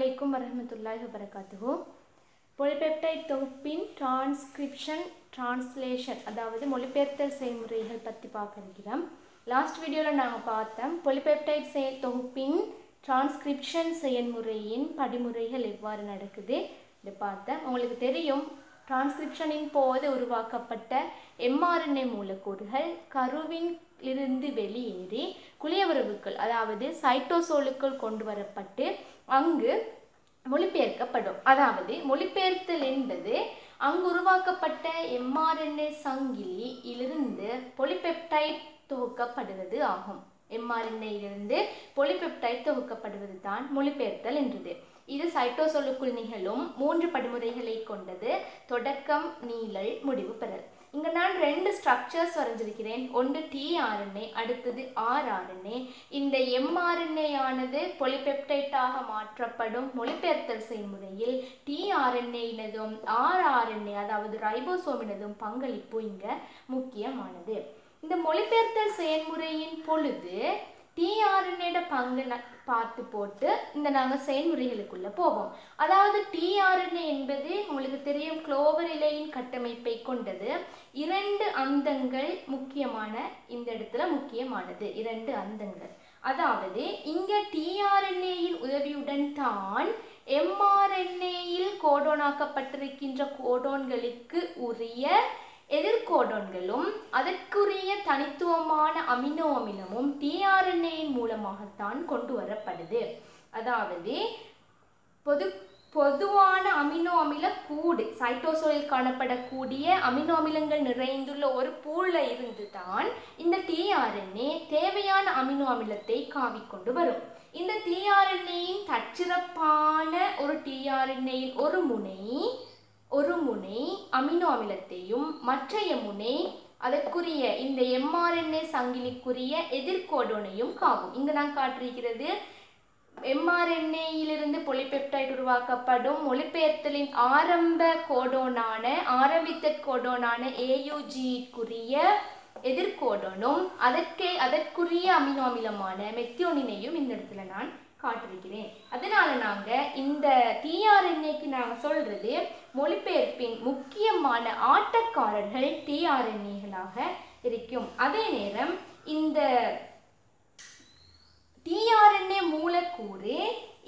அலைக்கும் வரஹ்மத்துல்லாஹி வரகாத்துகோ பொலிபெப்டைட் தொகுப்பின் டிரான்ஸ்கிரிப்ஷன் டிரான்ஸ்லேஷன் அதாவது மொழிபெயர்த்தல் செயல்முறைகள் பற்றி பார்க்கிறோம் லாஸ்ட் வீடியோவில் நாங்கள் பார்த்தோம் பொலிபெப்டைட் செய தொகுப்பின் டிரான்ஸ்கிரிப்ஷன் செயல்முறையின் படிமுறைகள் எவ்வாறு நடக்குது? இதை பார்த்தேன் உங்களுக்கு தெரியும் டிரான்ஸ்கிரிப்ஷனின் போது உருவாக்கப்பட்ட எம்ஆர்என்ஏ மூலக்கூறுகள் கருவின் இருந்து வெளியேறி குளியவுறவுக்குள் அதாவது சைட்டோசோலுக்குள் கொண்டு வரப்பட்டு அங்கு மொழிபெயர்க்கப்படும். அதாவது மொழிபெயர்த்தல் என்பது அங்கு உருவாக்கப்பட்ட எம்ஆர்என்ஏ சங்கிலியிலிருந்து பொலிபெப்டைட் தொகுக்கப்படுவது ஆகும். எம்ஆர்என்ஏயிலிருந்து பொலிபெப்டைட் தொகுக்கப்படுவது தான் மொழிபெயர்த்தல் என்றது. இது சைட்டோசோலுக்குள் நிகழும் மூன்று படிமுறைகளை கொண்டது. தொடக்கம் நீளல் முடிவு பெறல். இங்கே நான் ரெண்டு ஸ்ட்ரக்சர்ஸ் வரைஞ்சிருக்கிறேன். ஒன்று டிஆர்என்ஏ அடுத்தது ஆர்ஆர்என்ஏ இந்த எம்ஆர்என்ஏ ஆனது பொலிபெப்டைட்டாக மாற்றப்படும் மொழிபெயர்த்தல் செயல்முறையில் டிஆர்என்ஏனதும் ஆர்ஆர்என்ஏ அதாவது ரைபோசோமினதும் பங்களிப்பு இங்கே முக்கியமானது. இந்த மொழிபெயர்த்தல் செயல்முறையின் பொழுது டிஆர்என்ஏட பங்கு பார்த்து போட்டு இந்த நாங்கள் செயல்முறைகளுக்குள்ளே போவோம். அதாவது டிஆர்என்ஏ என்பது உங்களுக்கு தெரியும் குளோவர் இலையின் கட்டமைப்பை கொண்டது. இரண்டு அந்தங்கள் முக்கியமான இந்த இடத்துல முக்கியமானது. இரண்டு அந்தங்கள். அதாவது இங்கே டிஆர்என்ஏயின் உதவியுடன் தான் எம்ஆர்என்ஏயில் கோடோனாக்கப்பட்டிருக்கின்ற கோடோன்களுக்கு உரிய எதிர்கோடோன்களும் அதற்குரிய தனித்துவமான அமினோ அமிலமும் டிஆர்என்ஏயின் மூலமாகத்தான் கொண்டு வரப்படுது. அதாவது பொது பொதுவான அமினோ அமில கூடு சைட்டோசோலில் காணப்படக்கூடிய அமினோ அமிலங்கள் நிறைந்துள்ள ஒரு பூல்ல இருந்து தான் இந்த டிஆர்என்ஏ தேவையான அமினோ அமிலத்தை காவிக்கொண்டு வரும். இந்த டிஆர்என்ஏயின் தற்சிறப்பான ஒரு டிஆர்என்ஏயின் ஒரு முனை ஒரு முனை அமினோ அமிலத்தையும் மற்றைய முனை அதற்குரிய இந்த எம்ஆர்என்ஏ சங்கிலிக்குரிய எதிர்கோடோனையும் காவும். இங்கு நான் காட்டிருக்கிறது எம்ஆர்என்ஏயிலிருந்து பொலிபெப்டைட் உருவாக்கப்படும் மொழிபெயர்த்தலின் ஆரம்ப கோடோனான ஆரம்பித்த கோடோனான ஏயுஜிக்குரிய எதிர்கோடோனும் அதற்கே அதற்குரிய அமினோ அமிலமான மெத்தியோனினையும் இந்த இடத்துல நான் காட்டிருக்கிறேன் அதனால நாங்க இந்த டிஆர்என்ஏக்கு நாங்க சொல்றது மொழிபெயர்ப்பின் முக்கியமான ஆட்டக்காரர்கள் டிஆர்என்ஏகளாக இருக்கும். அதே நேரம் இந்த டிஆர்என்ஏ மூலக்கூறு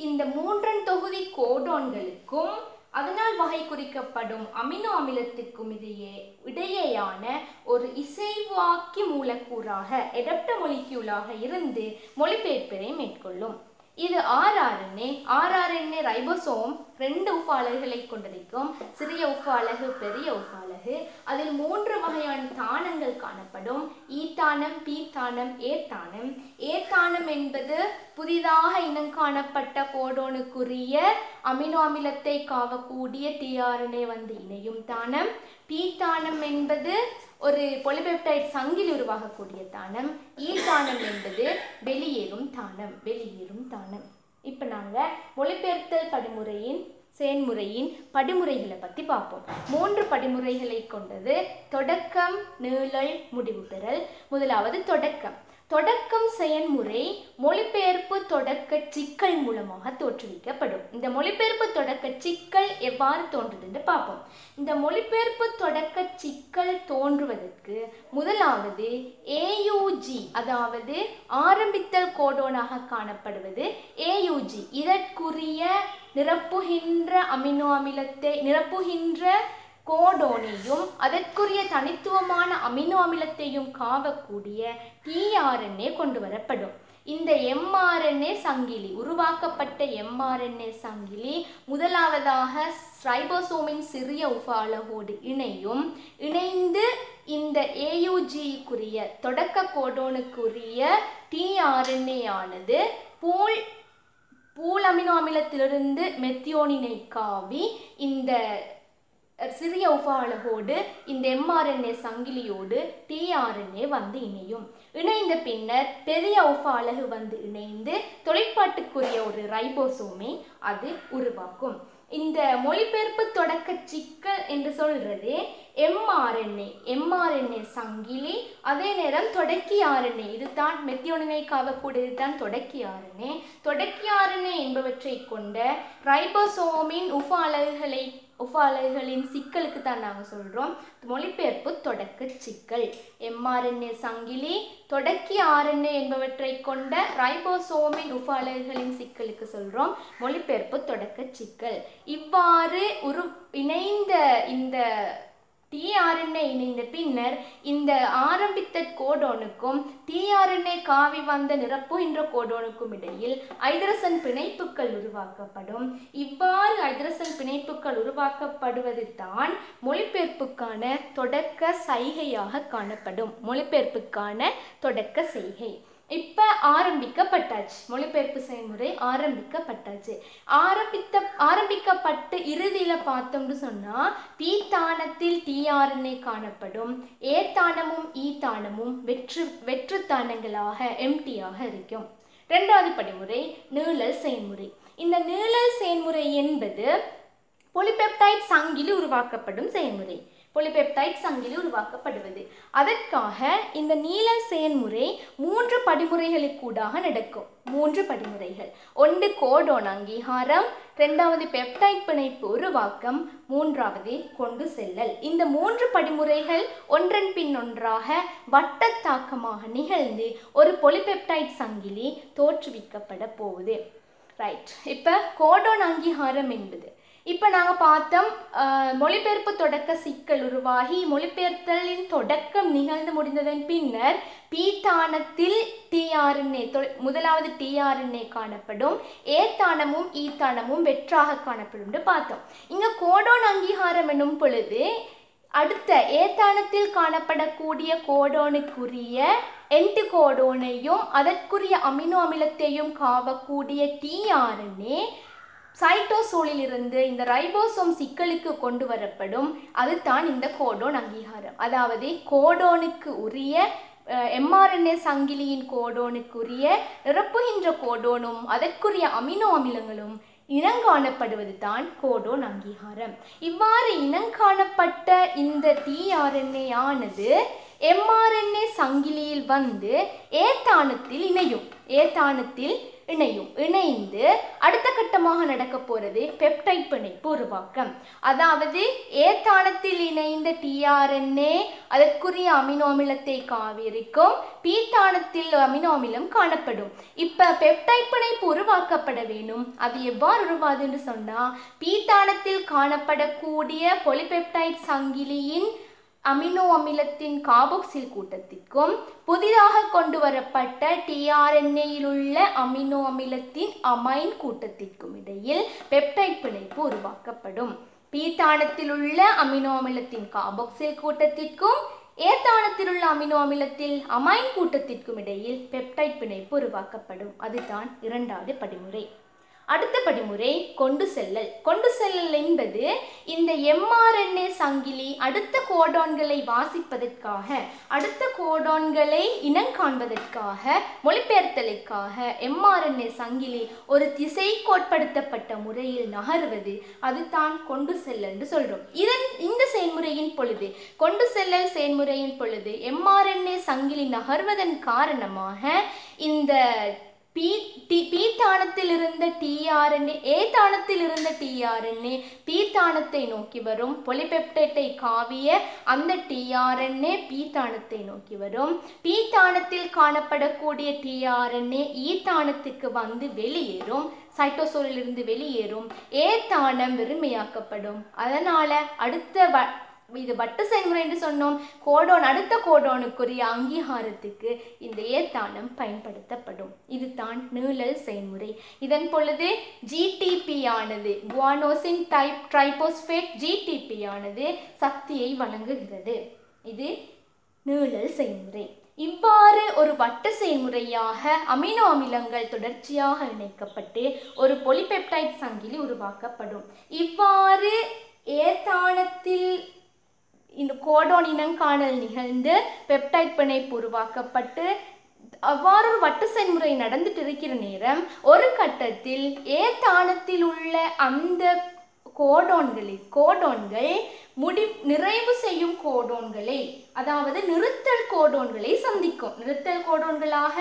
இந்த மூன்றன் தொகுதி கோடோன்களுக்கும் அதனால் வகை குறிக்கப்படும் அமினோ அமிலத்துக்கும் இடையே இடையேயான ஒரு இசைவாக்கி மூலக்கூறாக எடப்ட மொலிக்யூலாக இருந்து மொழிபெயர்ப்பினை மேற்கொள்ளும். இது ஆர்ஆர்என்ஏ. ஆர்ஆர்என்ஏ ரைபோசோம் ரெண்டு உப்பு அலகுகளை கொண்டிருக்கும் சிறிய உப்பு அலகு பெரிய உப்பு அலகு. அதில் மூன்று வகையான தானங்கள் காணப்படும். ஈத்தானம் பீத்தானம் ஏத்தானம் ஏத்தானம் என்பது புதிதாக இனம் காணப்பட்ட கோடோனுக்குரிய அமினோ அமிலத்தை காவக்கூடிய டிஆர்என்ஏ வந்து இணையும் தானம். பீத்தானம் என்பது ஒரு பொலிபெப்டைட் சங்கிலி உருவாகக்கூடிய தானம். ஈத்தானம் என்பது வெளியேறும் தானம். வெளியேறும் தானம். இப்போ நாங்கள் மொழிபெயர்த்தல் படிமுறையின் செயன்முறையின் படிமுறைகளை பற்றி பார்ப்போம். மூன்று படிமுறைகளை கொண்டது தொடக்கம் நீளல் முடிவு பெறல். முதலாவது தொடக்கம். தொடக்கம் செயல்முறை மொழிபெயர்ப்பு தொடக்க சிக்கல் மூலமாக தோற்றுவிக்கப்படும். இந்த மொழிபெயர்ப்பு தொடக்க சிக்கல் எவ்வாறு தோன்றுது என்று பார்ப்போம். இந்த மொழிபெயர்ப்பு தொடக்க சிக்கல் தோன்றுவதற்கு முதலாவது ஏயூஜி அதாவது ஆரம்பித்தல் கோடோனாக காணப்படுவது ஏயூஜி இதற்குரிய நிரப்புகின்ற அமினோ அமிலத்தை நிரப்புகின்ற கோடோனையும் அதற்குரிய தனித்துவமான அமினோ அமிலத்தையும் காவக்கூடிய டிஆர்என்ஏ கொண்டு வரப்படும் இந்த எம்ஆர்என்ஏ சங்கிலி உருவாக்கப்பட்ட எம்ஆர்என்ஏ சங்கிலி முதலாவதாக ஸ்ரைபோசோமின் சிறிய உபாலகோடு இணையும். இணைந்து இந்த ஏயுஜிக்குரிய தொடக்க கோடோனுக்குரிய டிஆர்என்ஏ ஆனது பூல் பூல் அமினோ அமிலத்திலிருந்து மெத்தியோனினை காவி இந்த சிறிய உபா அலகோடு இந்த எம்ஆர்என்ஏ சங்கிலியோடு டிஆர்என்ஏ வந்து இணையும். இணைந்த பின்னர் பெரிய உபா அலகு வந்து இணைந்து தொழிற்பாட்டுக்குரிய ஒரு ரைபோசோமை அது உருவாக்கும். இந்த மொழிபெயர்ப்பு தொடக்க சிக்கல் என்று சொல்றது எம்ஆர்என்ஏ எம்ஆர்என்ஏ சங்கிலி அதே நேரம் தொடக்கி ஆர்என்ஏ இதுதான் மெத்தியோனினைக்காவக்கூடிய இதுதான் தொடக்கி ஆர்என்ஏ தொடக்கி ஆர்என்ஏ என்பவற்றை கொண்ட ரைபோசோமின் உப அலகுகளை உப சிக்கலுக்கு தான் நாங்கள் சொல்கிறோம் மொழிபெயர்ப்பு தொடக்க சிக்கல். எம்ஆர்என்ஏ சங்கிலி தொடக்கி ஆர்என்ஏ என்பவற்றை கொண்ட ரைபோசோமின் உப சிக்கலுக்கு சொல்கிறோம் மொழிபெயர்ப்பு தொடக்க சிக்கல். இவ்வாறு உரு இணைந்த இந்த டிஆர்என்ஏ இணைந்த பின்னர் இந்த ஆரம்பித்த கோடோனுக்கும் டிஆர்என்ஏ காவி வந்த நிரப்புகின்ற கோடோனுக்கும் இடையில் ஐதரசன் பிணைப்புகள் உருவாக்கப்படும். இவ்வாறு ஐதரசன் பிணைப்புகள் உருவாக்கப்படுவது தான் மொழிபெயர்ப்புக்கான தொடக்க சைகையாக காணப்படும். மொழிபெயர்ப்புக்கான தொடக்க செய்கை இப்போ ஆரம்பிக்கப்பட்டாச்சு. மொழிபெயர்ப்பு செயல்முறை ஆரம்பிக்கப்பட்டாச்சு. ஆரம்பித்த ஆரம்பிக்கப்பட்டு இறுதியில் பார்த்தோம்னு சொன்னால் பி தானத்தில் டிஆர்என்ஏ காணப்படும். ஏ தானமும் இ தானமும் வெற்று வெற்று தானங்களாக எம்டியாக இருக்கும். ரெண்டாவது படிமுறை நீழல் செயல்முறை. இந்த நீழல் செயல்முறை என்பது பொலிபெப்டைட் சங்கிலி உருவாக்கப்படும் செயல்முறை. பொலிபெப்டைட் சங்கிலி உருவாக்கப்படுவது. அதற்காக இந்த நீல செயல்முறை மூன்று படிமுறைகளுக்கூடாக நடக்கும். மூன்று படிமுறைகள். ஒன்று கோடோன் அங்கீகாரம் ரெண்டாவது பெப்டைட் பிணைப்பு உருவாக்கம் மூன்றாவது கொண்டு செல்லல். இந்த மூன்று படிமுறைகள் ஒன்றன் பின் ஒன்றாக வட்டத்தாக்கமாக நிகழ்ந்து ஒரு பொலிபெப்டைட் சங்கிலி தோற்றுவிக்கப்பட போகுது. ரைட் இப்போ கோடோன் அங்கீகாரம் என்பது இப்போ நாங்கள் பார்த்தோம் மொழிபெயர்ப்பு தொடக்க சிக்கல் உருவாகி மொழிபெயர்த்தலின் தொடக்கம் நிகழ்ந்து முடிந்ததன் பின்னர் பீத்தானத்தில் டிஆர்என்ஏ முதலாவது டிஆர்என்ஏ காணப்படும் ஏத்தானமும் ஈத்தானமும் வெற்றாக காணப்படும் பார்த்தோம். இங்கே கோடோன் அங்கீகாரம் என்னும் பொழுது அடுத்த ஏத்தானத்தில் காணப்படக்கூடிய கோடோனுக்குரிய என்டு கோடோனையும் அதற்குரிய அமினோ அமிலத்தையும் காவக்கூடிய டிஆர்என்ஏ சைட்டோசோலில் இருந்து இந்த ரைபோசோம் சிக்கலுக்கு கொண்டு வரப்படும் அதுதான் இந்த கோடோன் அங்கீகாரம். அதாவது கோடோனுக்கு உரிய எம்ஆர்என்ஏ சங்கிலியின் கோடோனுக்குரிய நிரப்புகின்ற கோடோனும் அதற்குரிய அமினோ அமிலங்களும் இனங்காணப்படுவது தான் கோடோன் அங்கீகாரம். இவ்வாறு இனங்காணப்பட்ட இந்த டிஆர்என்ஏ ஆனது எம்ஆர்என்ஏ சங்கிலியில் வந்து ஏத்தானத்தில் இணையும். ஏத்தானத்தில் இணையும். இணைந்து அடுத்த கட்டமாக நடக்க போகிறது பெப்டைட் பிணைப்பு உருவாக்கம். அதாவது ஏத்தானத்தில் இணைந்த டிஆர்என்ஏ அதற்குரிய அமினோ அமிலத்தை காவிருக்கும் பீத்தானத்தில் அமினோ அமிலம் காணப்படும். இப்ப பெப்டைட் பிணைப்பு உருவாக்கப்பட வேணும். அது எவ்வாறு உருவாதுன்னு சொன்னா பீத்தானத்தில் காணப்படக்கூடிய பொலிபெப்டைட் சங்கிலியின் அமினோ அமிலத்தின் காபோக்சில் கூட்டத்திற்கும் புதிதாக கொண்டு வரப்பட்ட டிஆர்என்ஏயில் உள்ள அமினோ அமிலத்தின் அமைன் கூட்டத்திற்கும் இடையில் பெப்டைட் பிணைப்பு உருவாக்கப்படும். பீத்தானத்தில் உள்ள அமினோ அமிலத்தின் காபோக்சில் கூட்டத்திற்கும் ஏத்தானத்தில் உள்ள அமினோ அமிலத்தில் அமைன் கூட்டத்திற்கும் இடையில் பெப்டைட் பிணைப்பு உருவாக்கப்படும். அதுதான் இரண்டாவது படிமுறை. அடுத்த படிமுறை கொண்டு செல்லல். கொண்டு செல்லல் என்பது இந்த எம்ஆர்என்ஏ சங்கிலி அடுத்த கோடான்களை வாசிப்பதற்காக அடுத்த கோடான்களை இனங்காண்பதற்காக மொழிபெயர்த்தலுக்காக எம்ஆர்என்ஏ சங்கிலி ஒரு திசைக்கோட்படுத்தப்பட்ட முறையில் நகர்வது அதுதான் கொண்டு செல்லல் என்று சொல்றோம். இதன் இந்த செயல்முறையின் பொழுது கொண்டு செல்லல் செயல்முறையின் பொழுது எம்ஆர்என்ஏ சங்கிலி நகர்வதன் காரணமாக இந்த பி டி பி தானத்தில் இருந்த டிஆர்என்ஏ ஏ தானத்தில் இருந்த டிஆர்என்ஏ பி தானத்தை நோக்கி வரும். பொலிபெப்டைட்டை காவிய அந்த டிஆர்என்ஏ பி தானத்தை நோக்கி வரும். பி தானத்தில் காணப்படக்கூடிய டிஆர்என்ஏ ஈ தானத்துக்கு வந்து வெளியேறும். சைட்டோசோலிலிருந்து வெளியேறும். ஏ தானம் வெறுமையாக்கப்படும். அதனால் அடுத்த வ இது வட்ட செயல்முறை என்று சொன்னோம். கோடோன் அடுத்த கோடோனுக்குரிய அங்கீகாரத்துக்கு இந்த ஏத்தானம் பயன்படுத்தப்படும். இது தான் நீழல் செயல்முறை. இதன் பொழுது ஜிடிபி ஆனது குவானோசின் டைப் ட்ரைபோஸ்பேட் ஜிடிபி ஆனது சக்தியை வழங்குகிறது. இது நீழல் செயல்முறை. இவ்வாறு ஒரு வட்ட செயல்முறையாக அமினோ அமிலங்கள் தொடர்ச்சியாக இணைக்கப்பட்டு ஒரு பொலிபெப்டைட் சங்கிலி உருவாக்கப்படும். இவ்வாறு ஏத்தானத்தில் இந்த கோடோன் இனங்காணல் நிகழ்ந்து பெப்டைட் பிணைப்பு உருவாக்கப்பட்டு அவ்வாறு ஒரு வட்டு செயல்முறை நடந்துட்டு இருக்கிற நேரம் ஒரு கட்டத்தில் ஏதானத்தில் உள்ள அந்த கோடோன்களில் கோடோன்கள் முடி நிறைவு செய்யும் கோடோன்களை அதாவது நிறுத்தல் கோடோன்களை சந்திக்கும். நிறுத்தல் கோடோன்களாக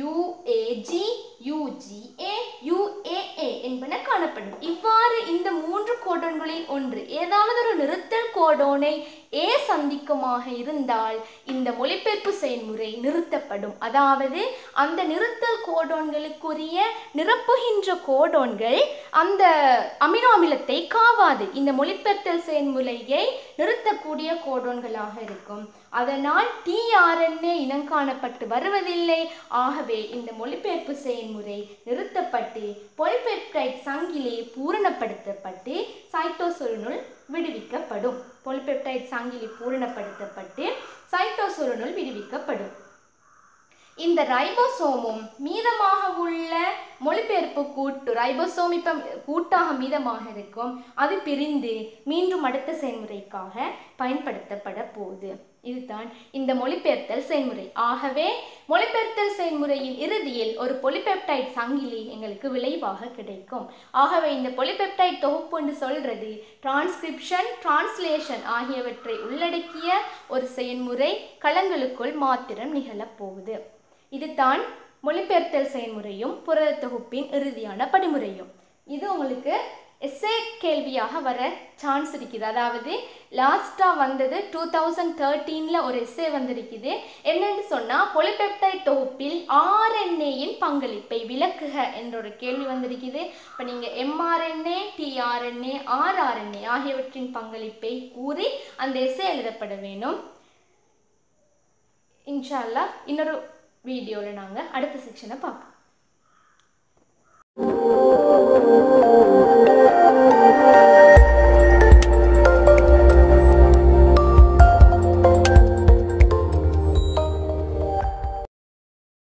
யுஏஜி யுஜிஏ யுஏஏ என்பன காணப்படும். இவ்வாறு இந்த மூன்று கோடோன்களில் ஒன்று ஏதாவது ஒரு நிறுத்தல் கோடோனை ஏ சந்திக்குமாக இருந்தால் இந்த மொழிபெயர்ப்பு செயல்முறை நிறுத்தப்படும். அதாவது அந்த நிறுத்தல் கோடோன்களுக்குரிய நிரப்புகின்ற கோடோன்கள் அந்த அமினோ அமிலத்தை காவாது. இந்த மொழிபெயர்த்தல் செயல்முறையை நிறுத்தக்கூடிய கோடோன்களாக இருக்கும். அதனால் டிஆர்என்ஏ இனங்காணப்பட்டு வருவதில்லை. ஆகவே இந்த மொழிபெயர்ப்பு செயல்முறை நிறுத்தப்பட்டு பொலிபெப்டைட் சங்கிலி பூரணப்படுத்தப்பட்டு சைட்டோசொலினுள் விடுவிக்கப்படும். பொலிபெப்டைட் சங்கிலி பூரணப்படுத்தப்பட்டு சைட்டோசொலினுள் விடுவிக்கப்படும். இந்த ரைபோசோமும் மீதமாக உள்ள மொழிபெயர்ப்பு கூட்டு ரைபோசோம் இப்போ கூட்டாக மீதமாக இருக்கும். அது பிரிந்து மீண்டும் அடுத்த செயல்முறைக்காக பயன்படுத்தப்பட போகுது இதுதான் இந்த மொழிபெயர்த்தல் செயல்முறை ஆகவே மொழிபெயர்த்தல் செயல்முறையின் இறுதியில் ஒரு பொலிபெப்டைட் சங்கிலி எங்களுக்கு விளைவாக கிடைக்கும். ஆகவே இந்த பொலிபெப்டைட் தொகுப்பு என்று சொல்றது டிரான்ஸ்கிரிப்ஷன் டிரான்ஸ்லேஷன் ஆகியவற்றை உள்ளடக்கிய ஒரு செயல்முறை களங்களுக்குள் மாத்திரம் நிகழப் போகுது இதுதான் மொழிபெயர்த்தல் செயல்முறையும் புரத தொகுப்பின் இறுதியான படிமுறையும். இது உங்களுக்கு எஸ்ஏ கேள்வியாக வர சான்ஸ் இருக்குது. அதாவது லாஸ்ட்டாக வந்தது டூ தௌசண்ட் தேர்ட்டீனில் ஒரு எஸ்ஏ வந்திருக்குது. என்னென்னு சொன்னால் பொலிபெப்டைட் தொகுப்பில் ஆர்என்ஏயின் பங்களிப்பை விளக்குக என்ற ஒரு கேள்வி வந்திருக்குது. இப்போ நீங்கள் எம்ஆர்என்ஏ டிஆர்என்ஏ ஆர்ஆர்என்ஏ ஆகியவற்றின் பங்களிப்பை கூறி அந்த எஸ்ஏ எழுதப்பட வேணும் இன்ஷா அல்லாஹ் இன்னொரு வீடியோவில் நாங்கள் அடுத்த செக்ஷனை பார்ப்போம்.